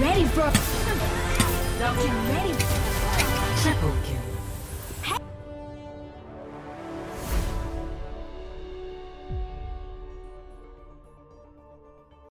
ready for... Get ready. Triple kill.